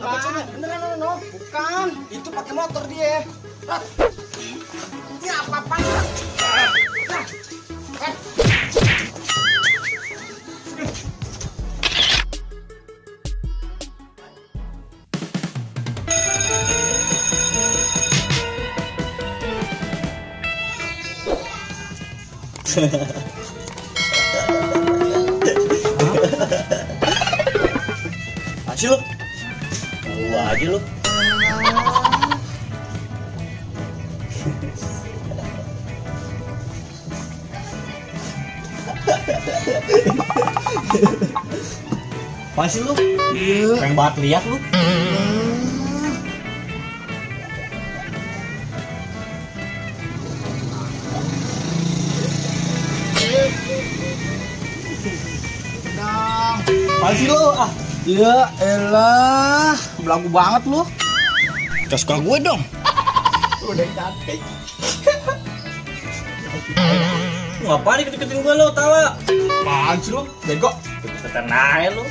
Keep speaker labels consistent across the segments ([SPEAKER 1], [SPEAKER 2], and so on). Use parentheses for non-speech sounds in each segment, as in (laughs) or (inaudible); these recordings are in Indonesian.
[SPEAKER 1] Apaan? Beneran no, no, bukan. Itu pakai motor dia. Rat. Ini apa-apaan? Rat? Rat. Rat.
[SPEAKER 2] Lu aja lu. Masih lu?
[SPEAKER 1] Iya.
[SPEAKER 2] Pengen banget lihat lu. Masih lu ah.
[SPEAKER 1] Ya elah, belagu banget lu.
[SPEAKER 2] Gas ke gue dong. (laughs)
[SPEAKER 1] Udah capek. (laughs)
[SPEAKER 2] Ngapain deket-deketin gue lo tawa?
[SPEAKER 1] Apaan sih lu? Bego.
[SPEAKER 2] Deketan aja lu.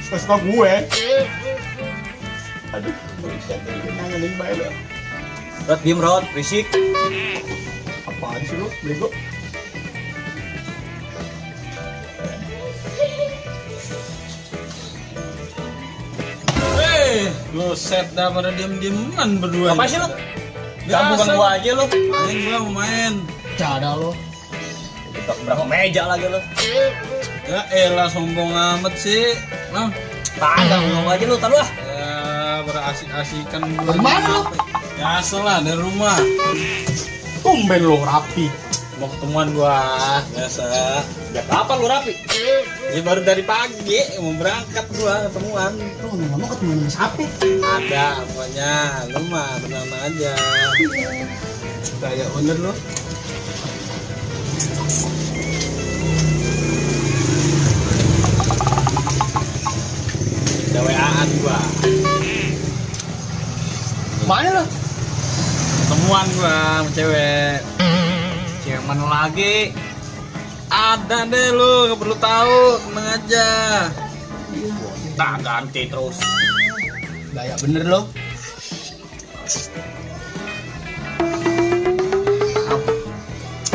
[SPEAKER 1] Suka gue. Aduh, buset ini.
[SPEAKER 2] Rod diem Rod, berisik.
[SPEAKER 1] Apaan sih lu? Bego.
[SPEAKER 3] Hei, lu set dah pada diem-dieman berdua.
[SPEAKER 2] Apa sih lu? Gangguan gua aja lu.
[SPEAKER 3] Main gua mau main.
[SPEAKER 1] Cada lu.
[SPEAKER 2] Kita berapa meja lagi lu?
[SPEAKER 3] Ya elah sombong amat sih. Nah,
[SPEAKER 2] Kagak ngomong aja lu, tahu ah.
[SPEAKER 3] ya berasik-asikan gua.
[SPEAKER 1] Dari mana lu?
[SPEAKER 3] Ya salah dari rumah.
[SPEAKER 1] Tumben lu rapi.
[SPEAKER 3] Mau ketemuan gua biasa.
[SPEAKER 2] Ya kapan lu rapi?
[SPEAKER 3] Ya baru dari pagi mau berangkat gua ketemuan.
[SPEAKER 1] Lu ngomong ketemu sama siapa?
[SPEAKER 3] Ada pokoknya lu mah tenang aja. Kayak bener lu. Udah WA-an gua.
[SPEAKER 1] Mana lu?
[SPEAKER 3] Ketemuan gua sama cewek. Mana lagi? Ada deh lu, gak perlu tahu, tenang aja.
[SPEAKER 2] Tak ganti terus.
[SPEAKER 1] Gaya bener lu.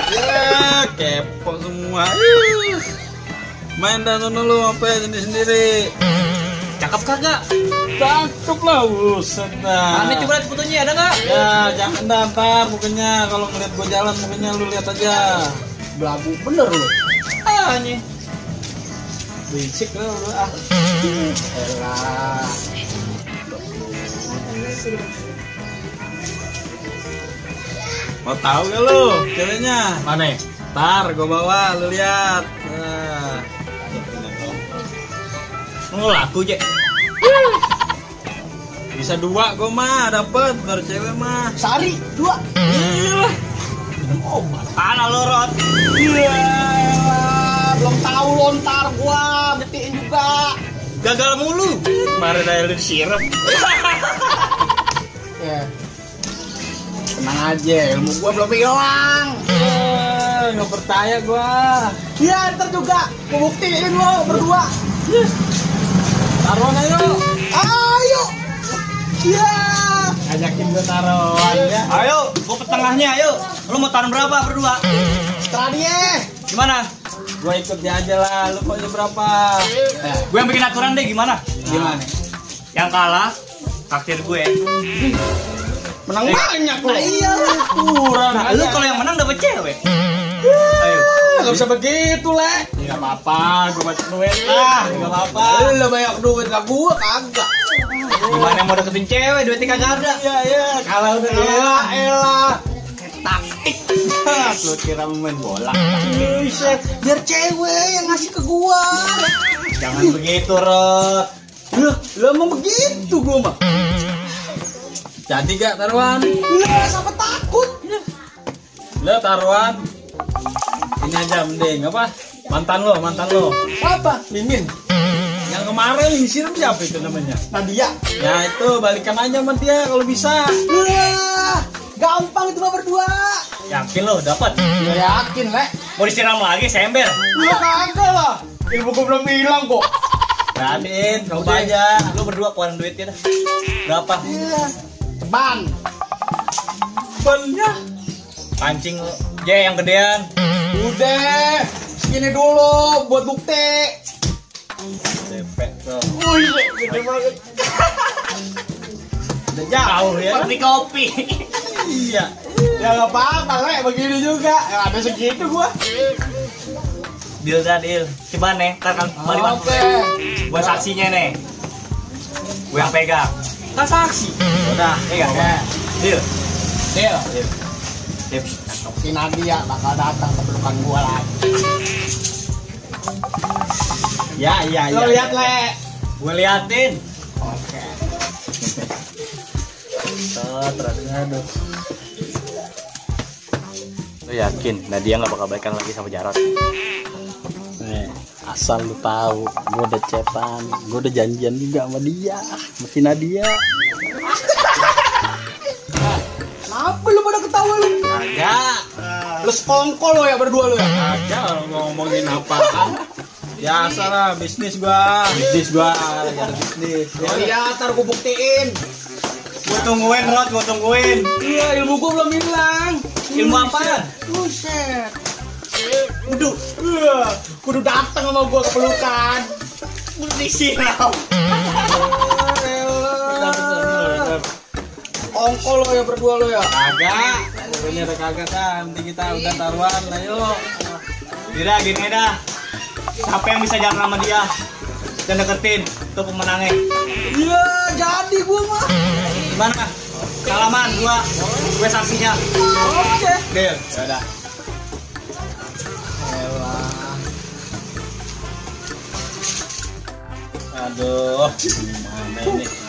[SPEAKER 3] Ya, kepo semua. Main sono lu apa sendiri sendiri.
[SPEAKER 2] Cakep kagak?
[SPEAKER 3] Cakep lah, buset dah.
[SPEAKER 2] Coba lihat fotonya ada nggak?
[SPEAKER 3] Ya, jangan dah ntar mukanya kalau ngeliat gua jalan mukanya lu lihat aja.
[SPEAKER 1] Belagu bener lu.
[SPEAKER 2] Ah, ini.
[SPEAKER 3] Berisik lu, lu ah.
[SPEAKER 1] Elah.
[SPEAKER 3] Mau tahu gak lu ceweknya?
[SPEAKER 2] Mana?
[SPEAKER 3] Ntar gua bawa lu lihat. Nah.
[SPEAKER 2] Laku je.
[SPEAKER 3] Bisa dua gua mah dapet baru cewek mah.
[SPEAKER 1] Sari dua. Obat.
[SPEAKER 2] Mana lu Rod?
[SPEAKER 1] Iya. Belum tahu lontar gua, buktiin juga.
[SPEAKER 2] Gagal mulu. Kemarin aja lu disiram. (laughs)
[SPEAKER 1] Ya. Tenang aja, ilmu gua belum hilang.
[SPEAKER 3] Eh, nggak percaya gua.
[SPEAKER 1] Iya, ntar juga. Gua buktiin lu berdua.
[SPEAKER 3] Taruhan ayo.
[SPEAKER 1] Ayo. Iya.
[SPEAKER 3] Ajakin gua taruhan ya.
[SPEAKER 2] Ayo, gua ke tengahnya, ayo. Lu mau taruh berapa berdua?
[SPEAKER 1] Dia.
[SPEAKER 2] Gimana?
[SPEAKER 3] Gua ikut dia aja lah. Lu pokoknya berapa?
[SPEAKER 2] Eh, gue yang bikin aturan deh gimana?
[SPEAKER 3] Gimana?
[SPEAKER 2] Yang kalah takdir gue.
[SPEAKER 1] Menang
[SPEAKER 2] Eh,
[SPEAKER 1] banyak lu.
[SPEAKER 2] nah,
[SPEAKER 1] Iya.
[SPEAKER 3] Kurang
[SPEAKER 2] Nah, lu kalau yang menang dapat cewek. Ayo.
[SPEAKER 1] Gak bisa begitu, Le.
[SPEAKER 3] Nggak apa-apa, gua baca duit lah, nggak apa-apa.
[SPEAKER 1] Lu banyak duit lah gua kagak.
[SPEAKER 2] Gimana mau deketin cewek duitnya kagak ada?
[SPEAKER 3] Ya ya, kalah udah
[SPEAKER 1] Elah,
[SPEAKER 3] kalah.
[SPEAKER 1] elah.
[SPEAKER 2] Taktik. (laughs)
[SPEAKER 3] Lu kira mau main bola?
[SPEAKER 1] Buset, biar cewek yang ngasih ke gua.
[SPEAKER 2] Jangan begitu, Rod.
[SPEAKER 1] Lah, lah emang begitu gua mah.
[SPEAKER 3] Jadi gak taruhan?
[SPEAKER 1] Lah, siapa takut?
[SPEAKER 3] Lu taruhan. Ini aja mending apa? Mantan lo, mantan lo.
[SPEAKER 1] Apa? Mimin.
[SPEAKER 3] Yang kemarin disiram siapa itu namanya?
[SPEAKER 1] Nadia.
[SPEAKER 3] Ya itu balikan aja sama dia kalau bisa.
[SPEAKER 1] Lah, gampang itu mah berdua.
[SPEAKER 2] Yakin lo dapat?
[SPEAKER 1] Ya yakin, Le.
[SPEAKER 2] Mau disiram lagi, sember.
[SPEAKER 1] Lu kagak lah. Gua belum hilang kok.
[SPEAKER 2] Raden, coba aja. Lu berdua keluarin duitnya dah. Berapa?
[SPEAKER 1] Ban. Bannya.
[SPEAKER 2] Pancing. Ye, yang gedean.
[SPEAKER 1] Udah. Segini dulu buat bukti. Wih, gede banget.
[SPEAKER 2] Udah jauh ya.
[SPEAKER 3] Seperti kopi.
[SPEAKER 2] Iya.
[SPEAKER 1] Ya nggak apa-apa, Le. Begini juga. Ya, ada segitu gua.
[SPEAKER 2] Deal dah, deal. Coba nih, ntar kan kembali Bang.
[SPEAKER 1] Oke.
[SPEAKER 2] Gua saksinya nih. Gua yang pegang.
[SPEAKER 1] Kan saksi.
[SPEAKER 2] Udah, pegang.
[SPEAKER 1] Oke.
[SPEAKER 2] Deal.
[SPEAKER 1] Deal.
[SPEAKER 2] Deal. Sip.
[SPEAKER 1] Si Nadia bakal datang ke pelukan gua lagi.
[SPEAKER 2] Ya, iya,
[SPEAKER 1] Lo lihat, Le.
[SPEAKER 2] Gue liatin.
[SPEAKER 1] Oke.
[SPEAKER 2] Tuh, terus. Lu yakin Nadia nggak bakal baikan lagi sama Jarot?
[SPEAKER 4] Nih, asal lu tahu, gue udah cetan, gue udah janjian juga sama dia, si Nadia.
[SPEAKER 1] Kenapa lu pada ketawa lu?
[SPEAKER 3] Agak.
[SPEAKER 1] Lu sekongkol lo ya berdua lu ya?
[SPEAKER 3] Agak ngomongin apaan. Biasa lah bisnis gua.
[SPEAKER 2] Bisnis gua, ya bisnis.
[SPEAKER 1] Oh iya, ntar gua buktiin.
[SPEAKER 2] Gua tungguin Rod, gua tungguin.
[SPEAKER 1] Iya, ilmu gua belum hilang.
[SPEAKER 2] Ilmu apa?
[SPEAKER 1] Buset. Kudu, uh, kudu datang sama gua ke pelukan.
[SPEAKER 2] Di silau.
[SPEAKER 1] Ongkol lo ya berdua lo ya.
[SPEAKER 3] Kagak. Pokoknya ada kagak dah. Nanti kita udah taruhan. Ayo.
[SPEAKER 2] Tidak, gini dah. Siapa yang bisa jalan sama dia dan deketin itu pemenangnya.
[SPEAKER 1] Iya, jadi gua mah.
[SPEAKER 2] Gimana? Salaman gua, gue saksinya.
[SPEAKER 1] Oke.
[SPEAKER 2] Deal. Ya udah. Aduh, gimana ini?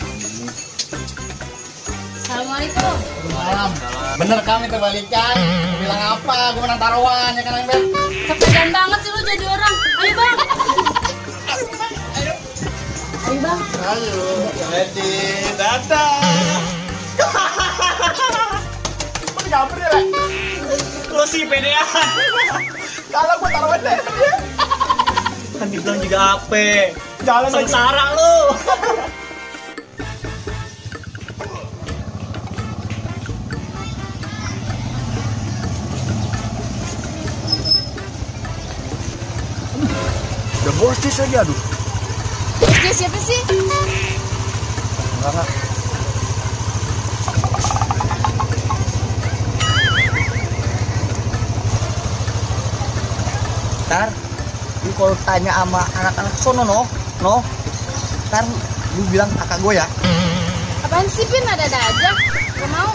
[SPEAKER 5] Assalamualaikum.
[SPEAKER 1] Malam. Bener kami terbalikan. Bilang apa? Gua menang taruhan ya kan, Beb?
[SPEAKER 5] Kepedean banget sih lu jadi orang. Ayo bang. Ayo bang.
[SPEAKER 1] Ayo.
[SPEAKER 2] Ready, datang.
[SPEAKER 1] Kok digambar ya?
[SPEAKER 2] Lo sih pedean.
[SPEAKER 1] Kalau gua taruhan deh.
[SPEAKER 2] Kan dibilang juga apa?
[SPEAKER 1] Jalan.
[SPEAKER 2] Sengsara lu.
[SPEAKER 4] Udah bostis aja, aduh.
[SPEAKER 5] Dia siapa sih?
[SPEAKER 4] Ntar, lu kalau tanya sama anak-anak sono, no, no, ntar lu bilang kakak gue ya.
[SPEAKER 5] Apaan sih Pin? Ada-ada aja. Gak mau.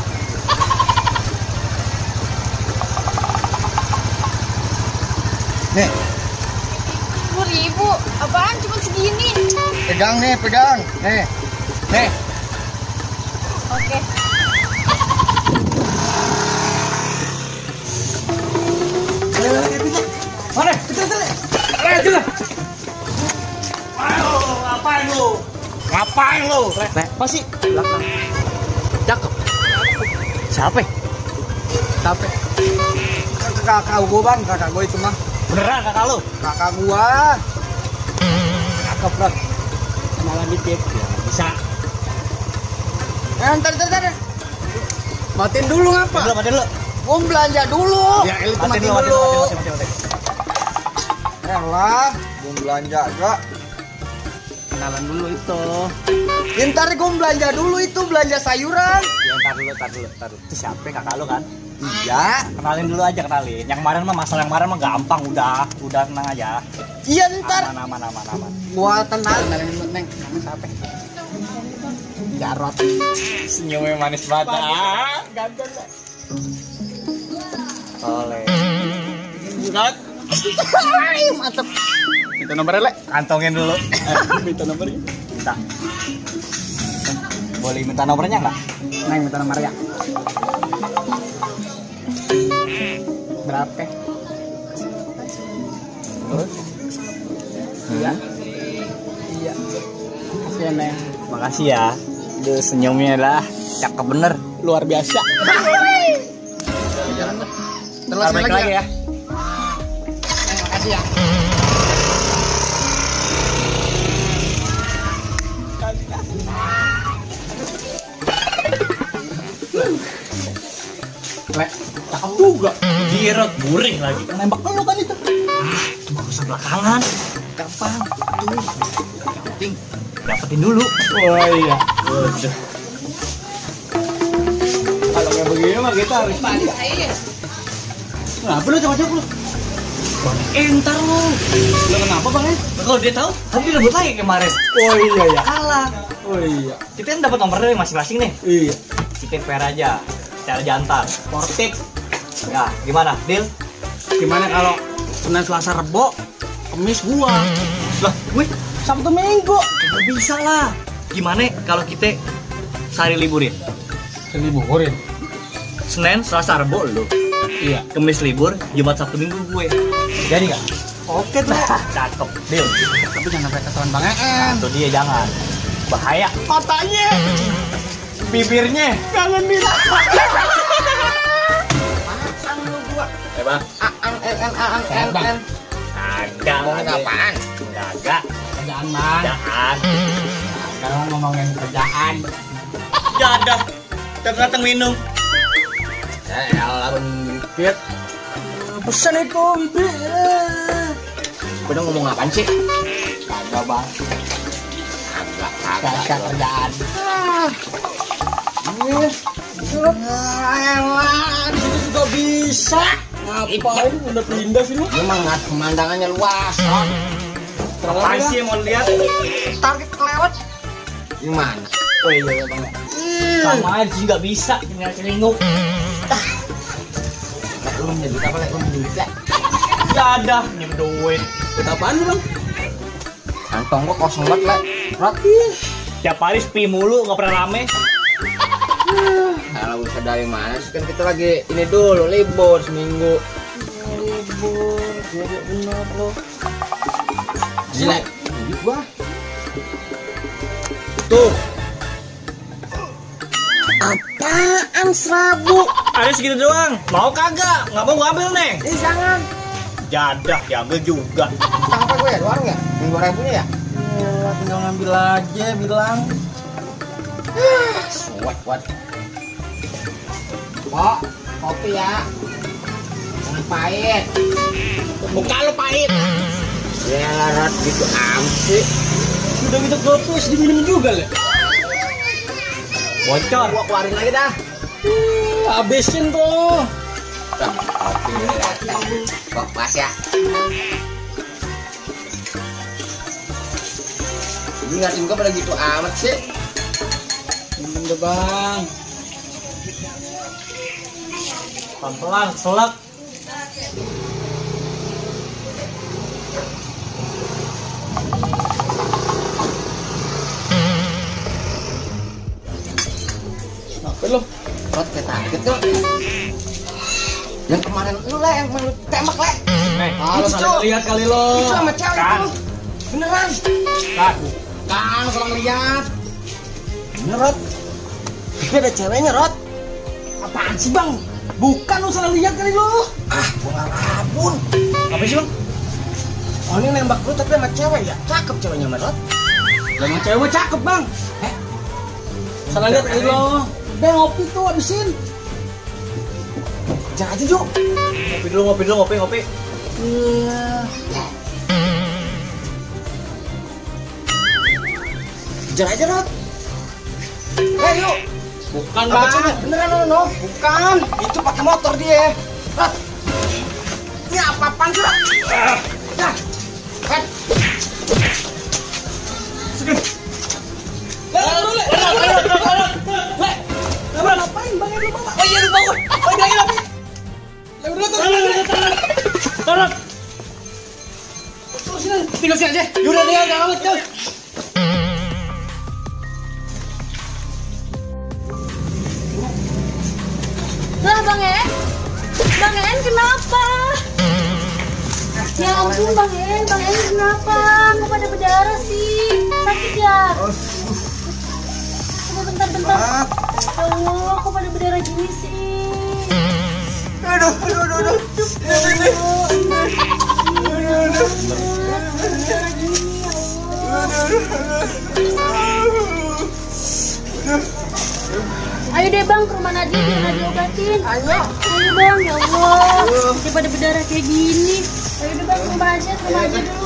[SPEAKER 4] Nih.
[SPEAKER 5] Apaan? Cuma segini.
[SPEAKER 4] pegang nih, pegang. Nih, nih.
[SPEAKER 5] Oke.
[SPEAKER 2] Mana? Ayo, ngapain lu?
[SPEAKER 4] Ngapain lu? Nek, apa sih? Belakang. Cakep. Siapa? Siapa?
[SPEAKER 1] Kakak gua, Bang. Kakak gua itu mah.
[SPEAKER 2] Beneran kakak lu?
[SPEAKER 1] Kakak gua.
[SPEAKER 4] Cakep, bro. Kenalan dikit. Ya, bisa.
[SPEAKER 1] Eh, ntar, ntar, ntar. Matiin dulu ngapa?
[SPEAKER 2] dulu, mati dulu.
[SPEAKER 1] Gua belanja dulu. Ya,
[SPEAKER 2] Mati
[SPEAKER 1] matiin
[SPEAKER 2] dulu, mati
[SPEAKER 1] dulu.
[SPEAKER 2] dulu, mati, mati, mati.
[SPEAKER 1] Elah, gua belanja gak.
[SPEAKER 4] Kenalan dulu itu.
[SPEAKER 1] Ya, ntar gua belanja dulu itu, belanja sayuran.
[SPEAKER 2] Ya, ntar dulu, ntar dulu, ntar dulu. Itu siapa kakak lu kan?
[SPEAKER 1] Iya.
[SPEAKER 2] Kenalin dulu aja, kenalin. Yang kemarin mah masalah yang kemarin mah gampang, udah. Udah tenang aja.
[SPEAKER 1] Iya, ntar.
[SPEAKER 2] Aman, aman, aman, aman.
[SPEAKER 1] Gua tenang. Neng, neng, neng, siapa? Jarot.
[SPEAKER 2] Senyumnya manis banget. Ah, ganteng. Oleh.
[SPEAKER 1] Jarot. Mantep.
[SPEAKER 2] Itu nomornya, Le. Kantongin dulu.
[SPEAKER 1] Minta nomornya.
[SPEAKER 2] Minta. Boleh minta nomornya nggak?
[SPEAKER 1] Neng, minta nomornya berapa? Terus? Iya. Iya. Makasih ya, Neng.
[SPEAKER 2] Makasih ya. Duh, senyumnya lah cakep bener.
[SPEAKER 1] Luar biasa. Jalan.
[SPEAKER 2] Terus lagi, lagi ya. ya.
[SPEAKER 1] Neng, makasih ya. Lek juga.
[SPEAKER 2] Jirot, buring lagi.
[SPEAKER 1] Nembak lu tadi tuh.
[SPEAKER 2] Cuma urusan belakangan. Gampang. Tuh. Yang penting dapetin dulu.
[SPEAKER 1] Oh iya.
[SPEAKER 2] Waduh.
[SPEAKER 1] Kalau kayak begini mah kita harus tanya. Kenapa lu coba-coba lu?
[SPEAKER 2] Eh, ntar lu.
[SPEAKER 1] Lu kenapa bang ya?
[SPEAKER 2] Kalau dia tahu, kan dia rebut lagi kemarin.
[SPEAKER 1] Oh iya ya.
[SPEAKER 2] Kalah.
[SPEAKER 1] Oh iya.
[SPEAKER 2] Kita kan dapat nomor dari masing-masing nih.
[SPEAKER 1] Iya.
[SPEAKER 2] Kita fair aja. Secara jantan. Sportif. Ya, gimana? Deal?
[SPEAKER 1] Gimana kalau Senin Selasa Rebo, Kamis gua,
[SPEAKER 2] Lah, wih,
[SPEAKER 1] Sabtu Minggu.
[SPEAKER 2] nggak bisa lah. Gimana kalau kita sehari liburin?
[SPEAKER 1] Seliburin.
[SPEAKER 2] Senin, Selasa, Rebo lu.
[SPEAKER 1] Iya.
[SPEAKER 2] Kemis libur, Jumat, Sabtu, Minggu gue.
[SPEAKER 1] Jadi nggak?
[SPEAKER 2] Oke tuh. Cakep. Deal.
[SPEAKER 1] Tapi jangan sampai ketahuan bang En.
[SPEAKER 2] Tuh dia jangan. Bahaya.
[SPEAKER 1] Matanya,
[SPEAKER 2] Bibirnya.
[SPEAKER 1] kangen bilang.
[SPEAKER 2] Bang.
[SPEAKER 4] Aang en aang en en.
[SPEAKER 2] Ada.
[SPEAKER 4] Ngomongin apaan?
[SPEAKER 2] Kagak.
[SPEAKER 1] Kerjaan bang.
[SPEAKER 2] Jangan.
[SPEAKER 1] Sekarang ngomongin kerjaan.
[SPEAKER 2] Jadah. Datang-datang minum.
[SPEAKER 4] Ya elah lu dikit.
[SPEAKER 1] Pesan itu, bibi.
[SPEAKER 4] Udah ngomong apaan sih?
[SPEAKER 1] Kagak bang.
[SPEAKER 4] Agak
[SPEAKER 1] Kagak kerjaan.
[SPEAKER 4] elah, di situ juga bisa.
[SPEAKER 1] Ngapain udah pindah sih lu?
[SPEAKER 4] Memang pemandangannya luas. Ron.
[SPEAKER 2] Apaan sih mau lihat?
[SPEAKER 4] Target kelewat. Gimana?
[SPEAKER 1] Oh iya iya bang.
[SPEAKER 2] Sama aja sih nggak bisa. Tinggal celinguk.
[SPEAKER 4] Lek lu menjadi apa? Lek lu menjadi
[SPEAKER 2] Jadah. Nyem duit.
[SPEAKER 1] Buat apaan lu bang?
[SPEAKER 4] Kantong gua kosong banget, Lek. Rot.
[SPEAKER 2] Tiap hari sepi mulu, nggak pernah rame.
[SPEAKER 4] Kalau bisa dari mana sih? Kan kita lagi ini dulu libur seminggu.
[SPEAKER 1] Libur, jadi bener lo.
[SPEAKER 4] Duit gua. Tuh. Apaan serabu?
[SPEAKER 2] Ada segitu doang. Mau kagak? Nggak mau gua ambil nih.
[SPEAKER 4] Ih jangan.
[SPEAKER 2] Jadah, diambil juga.
[SPEAKER 4] Apa gue ya? Doang ya? Dua ribunya ya?
[SPEAKER 1] Ya, tinggal ngambil aja bilang.
[SPEAKER 4] Suwet, buat. Kok, kopi ya. Jangan pahit. Buka lu pahit. Ya lah, Rod, gitu amat sih.
[SPEAKER 1] Udah gitu gopus diminum juga le.
[SPEAKER 2] Bocor.
[SPEAKER 4] Gua keluarin lagi dah.
[SPEAKER 1] Habisin tuh.
[SPEAKER 4] Tuh, kopi datang. Kok pas ya? Ini ngatin gua pada gitu amat sih.
[SPEAKER 1] Minum deh bang.
[SPEAKER 2] Pelan-pelan, selak.
[SPEAKER 1] Kenapa lo?
[SPEAKER 4] Kayak target. Yang kemarin lu lah yang main lu tembak lah.
[SPEAKER 1] Ah,
[SPEAKER 4] Itu,
[SPEAKER 1] salah lihat kali lo.
[SPEAKER 4] Itu sama cewek
[SPEAKER 2] Kan.
[SPEAKER 4] itu. Beneran.
[SPEAKER 1] Kan.
[SPEAKER 4] Kan kurang lihat. Bener, Rod. Tapi ada ceweknya, Rod.
[SPEAKER 1] Apaan sih bang? Bukan lo salah lihat kali lo.
[SPEAKER 4] Ah, gua nggak rabun.
[SPEAKER 2] apa sih bang?
[SPEAKER 4] Oh, ini nembak lu tapi sama cewek ya? Cakep ceweknya, Mas, Rod.
[SPEAKER 1] Yang cewek cakep bang. Eh? Salah lihat kali lo. Udah ngopi tuh habisin.
[SPEAKER 4] Jangan aja, Ju.
[SPEAKER 2] Ngopi dulu, ngopi dulu, ngopi, ngopi.
[SPEAKER 1] Iya.
[SPEAKER 4] Jangan aja, Rod.
[SPEAKER 1] Bukan
[SPEAKER 4] cewek? Beneran, no, no. Bukan. Itu pakai motor dia. Ini apa-apaan sih? Ah. Dah.
[SPEAKER 1] Bang Edo bang?
[SPEAKER 4] Oh iya, lu bangun. Oh, iya, iya.
[SPEAKER 1] Taruh. Terus sini, tinggal sini aja.
[SPEAKER 5] Bang En, Bang En kenapa? Ya ampun Bang En, Bang En kenapa? Kok pada berdarah sih? Sakit ya? Coba bentar-bentar. Allah, kok pada berdarah gini sih?
[SPEAKER 4] Aduh, aduh, aduh, aduh.
[SPEAKER 5] Ayo deh bang ke rumah Nadia biar Nadia obatin. Ayo. Ayo bang ya Allah. Daripada berdarah kayak gini. Ayo deh bang ke rumah aja, ke rumah aja dulu.